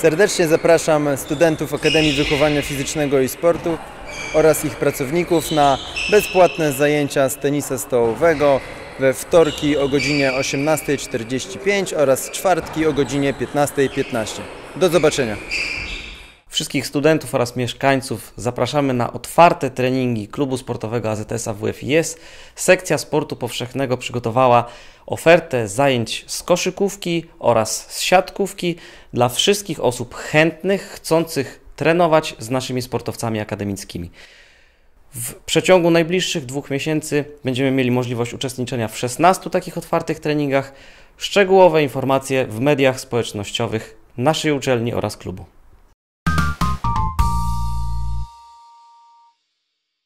Serdecznie zapraszam studentów Akademii Wychowania Fizycznego i Sportu oraz ich pracowników na bezpłatne zajęcia z tenisa stołowego we wtorki o godzinie 18.45 oraz czwartki o godzinie 15.15. Do zobaczenia. Wszystkich studentów oraz mieszkańców zapraszamy na otwarte treningi klubu sportowego AZS WFIS. Sekcja sportu powszechnego przygotowała ofertę zajęć z koszykówki oraz z siatkówki dla wszystkich osób chętnych, chcących trenować z naszymi sportowcami akademickimi. W przeciągu najbliższych dwóch miesięcy będziemy mieli możliwość uczestniczenia w 16 takich otwartych treningach. Szczegółowe informacje w mediach społecznościowych naszej uczelni oraz klubu.